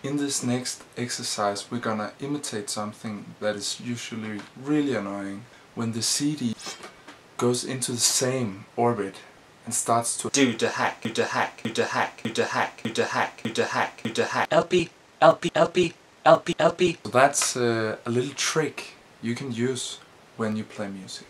In this next exercise we're gonna imitate something that is usually really annoying when the CD goes into the same orbit and starts to do the hack, do the hack, do the hack, do the hack, do the hack, do the hack, do the hack. LP, LP, LP, LP, LP. So that's uh, a little trick you can use when you play music.